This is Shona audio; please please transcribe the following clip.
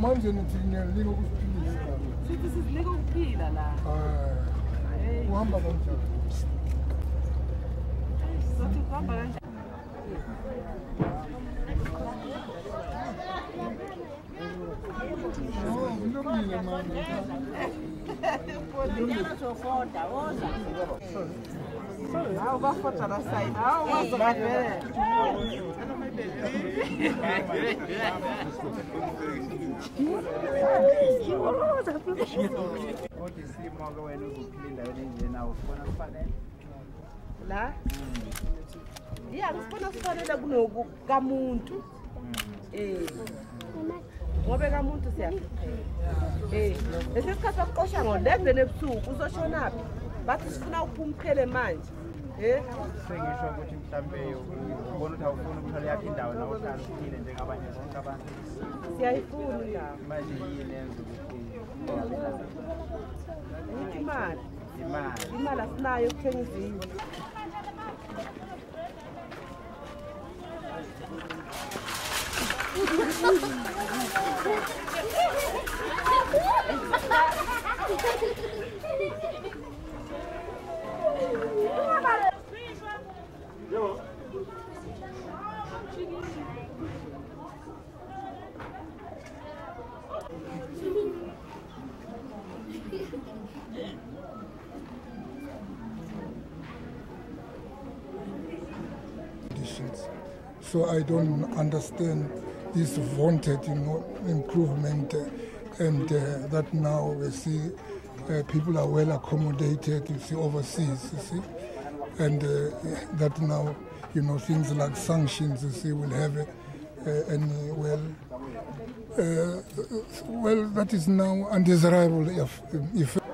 manje nithinelika ukusiphilisa sithi sizinika ukuphila la uhamba kanjanizothi kuhamba kanjani la iya kusibona sifanele kunokukamuntu um eh ngobeka muntu siyaphi eh esi sikhathi sokuqosha ngo 11 ebusuku uzoshona phi bathi sifuna ukuphumphele manje eh? sengisho ukuthi mhlawumbe ubona ukuthi awufuni ukuthola yakho indawo nawohlala ukuphile njengabanye bonke abantu siyayifuni ndawo manje yini enza ukuthi ukuthi imali imali imali asinayo ukuthenga izindlu Thank you. So I don't understand this wanted you know, improvement and uh, that now we see uh, people are well accommodated, you see, overseas, you see, and uh, that now you know, things like sanctions, you see, will have a, uh, and uh, well, uh, well, that is now undesirable if, if